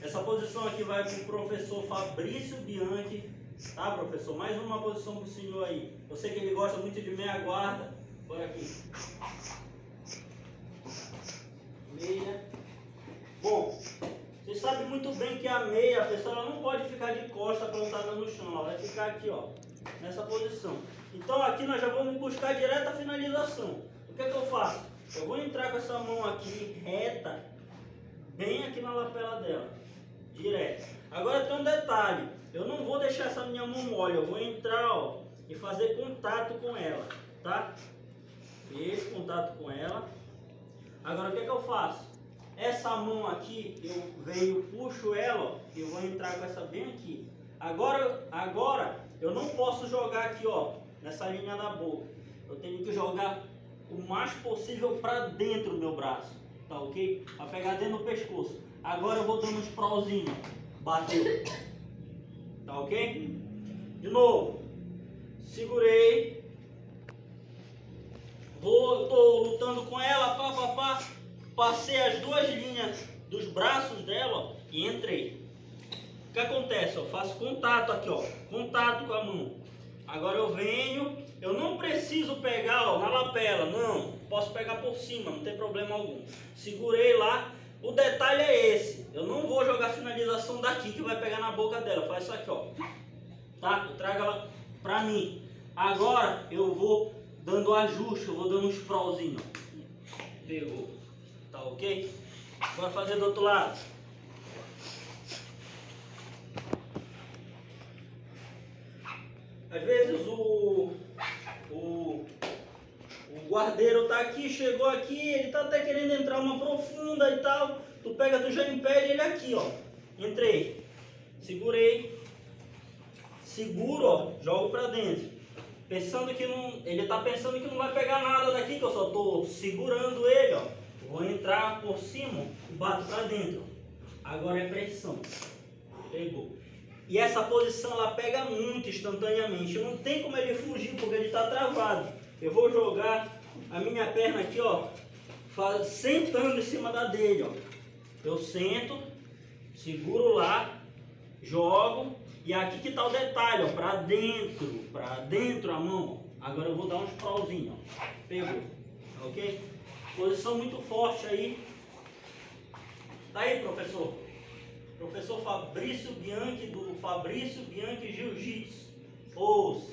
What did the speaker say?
Essa posição aqui vai para o professor Fabrício Bianchi. Tá, professor? Mais uma posição para o senhor aí. Eu sei que ele gosta muito de meia guarda. Por aqui. Meia. Bom, você sabe muito bem que a meia, a pessoa não pode ficar de costa plantada no chão. Ela vai ficar aqui, ó. Nessa posição. Então aqui nós já vamos buscar direto a finalização. O que é que eu faço? Eu vou entrar com essa mão aqui reta, bem aqui na lapela dela, direto. Agora tem um detalhe, eu não vou deixar essa minha mão mole, eu vou entrar ó, e fazer contato com ela, tá? Fiz contato com ela. Agora o que é que eu faço? Essa mão aqui, eu venho, puxo ela e vou entrar com essa bem aqui. Agora, agora eu não posso jogar aqui ó, nessa linha da boca. Eu tenho que jogar o mais possível para dentro do meu braço, tá ok? Para pegar dentro do pescoço. Agora eu vou dando uns prozinhos, bateu, tá ok? De novo, segurei, vou, tô lutando com ela, pá, pá, pá, passei as duas linhas dos braços dela e entrei. O que acontece? Eu faço contato aqui, ó, contato com a mão. Agora eu venho, eu não preciso pegar ó, na lapela, não. Posso pegar por cima, não tem problema algum. Segurei lá. O detalhe é esse. Eu não vou jogar finalização daqui que vai pegar na boca dela. Faz isso aqui, ó. Tá? Eu trago ela pra mim. Agora eu vou dando ajuste, eu vou dando uns prozinhos. Pegou. Tá ok? Agora fazer do outro lado. Às vezes o, o, o guardeiro tá aqui, chegou aqui, ele tá até querendo entrar uma profunda e tal. Tu pega, tu já impede ele aqui, ó. Entrei, segurei, seguro, ó, jogo pra dentro. Pensando que não, ele tá pensando que não vai pegar nada daqui, que eu só tô segurando ele, ó. Vou entrar por cima e bato pra dentro. Agora é pressão. Pegou. E essa posição ela pega muito instantaneamente. Não tem como ele fugir porque ele está travado. Eu vou jogar a minha perna aqui, ó, sentando em cima da dele, ó. Eu sento, seguro lá, jogo e aqui que tá o detalhe, ó, para dentro, para dentro a mão. Agora eu vou dar uns prozinhos, ó. Pegou, ok? Posição muito forte aí. Tá aí, professor? Professor Fabrício Bianchi, do Fabrício Bianchi Jiu-Jitsu. Ouça.